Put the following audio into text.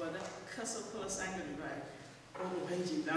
我的咳嗽咳了三个礼拜，我我很紧张。